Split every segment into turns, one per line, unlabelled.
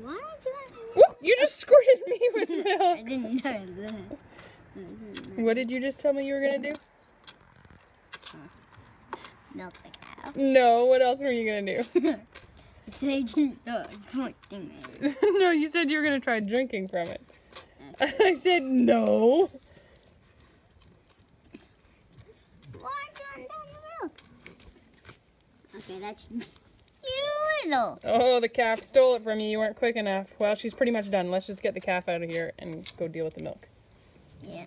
Why aren't you letting me
Ooh, you just squirted me with
I
milk.
didn't know that.
What did you just tell me you were gonna do?
Milk the cow.
No, what else were you gonna do?
It's agent no, it's pointing me.
no, you said you were gonna try drinking from it. I said no.
Why aren't you letting down? Okay, that's little.
Oh, the calf stole it from you. You weren't quick enough. Well, she's pretty much done. Let's just get the calf out of here and go deal with the milk.
Yeah.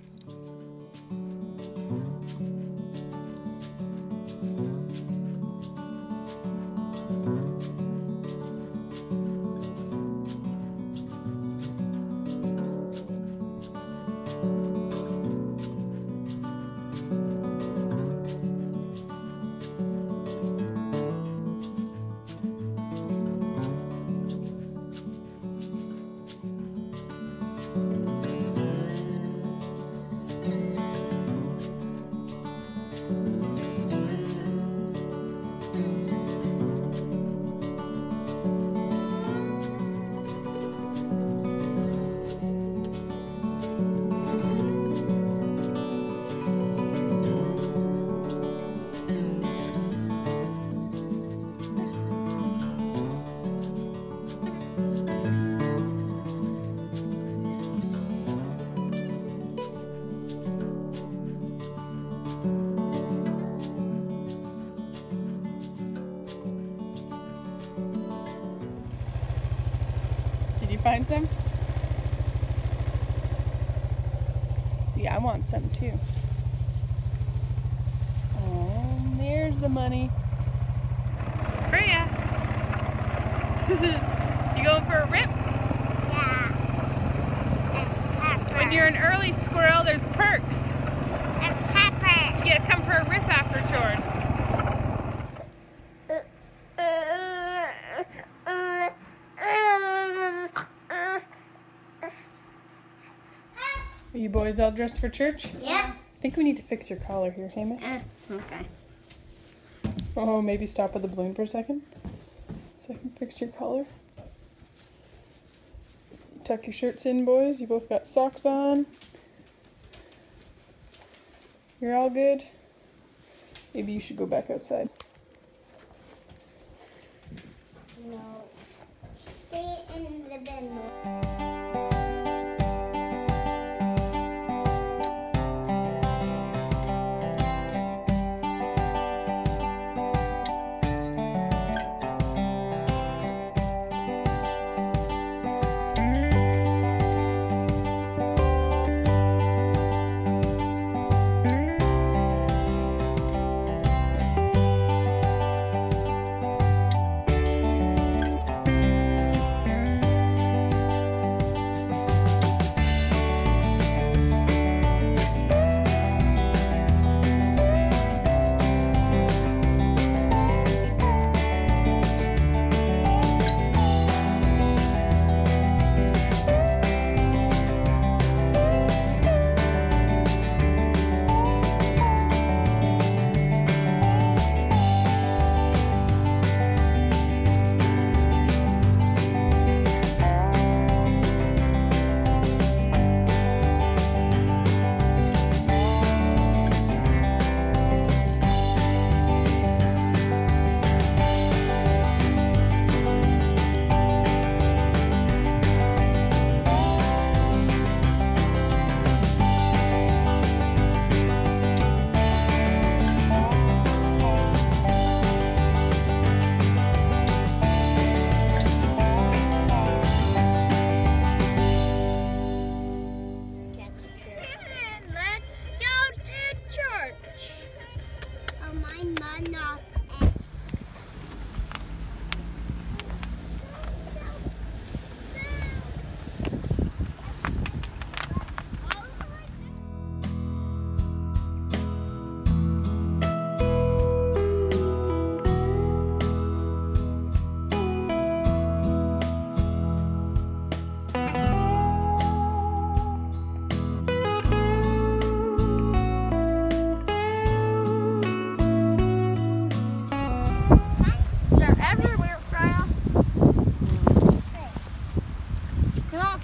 Find some? See, I want some too. Oh, there's the money. Freya! you going for a rip?
Yeah.
When you're an early squirrel, there's perks.
pepper.
You gotta come for a rip after chores. Are you boys all dressed for church?
Yeah.
I think we need to fix your collar here, Hamish.
Uh, okay.
Oh, maybe stop with the balloon for a second. So I can fix your collar. Tuck your shirts in, boys. You both got socks on. You're all good. Maybe you should go back outside.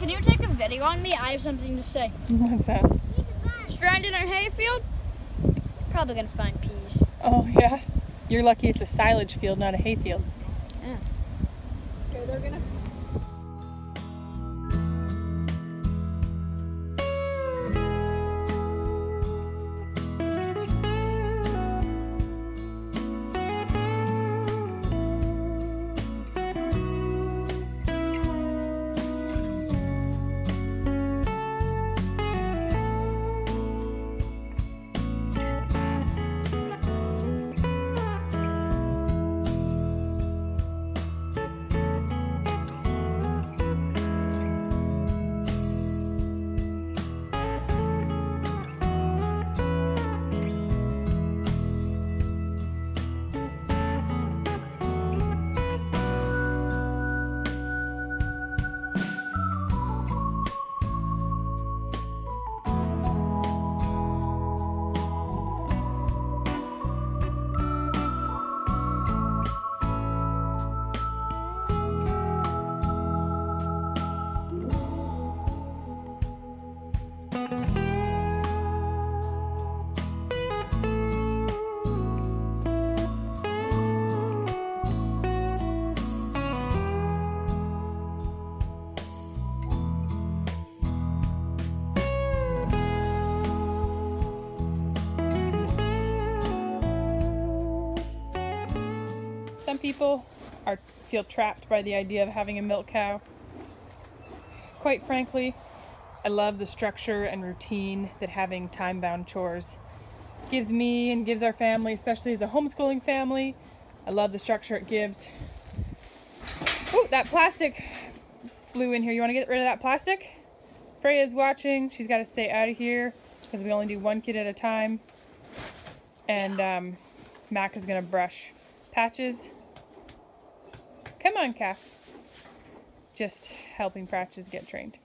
Can you take a video on me? I have something to say.
What's that?
Stranded in a hayfield? Probably gonna find peas.
Oh, yeah. You're lucky it's a silage field, not a hay field.
Okay, they're gonna.
Some people are feel trapped by the idea of having a milk cow. Quite frankly, I love the structure and routine that having time-bound chores gives me and gives our family, especially as a homeschooling family. I love the structure it gives. Oh, that plastic blew in here. You want to get rid of that plastic? Freya's watching. She's got to stay out of here because we only do one kid at a time. And um, Mac is going to brush Patches. Come on, calf. Just helping Patches get trained.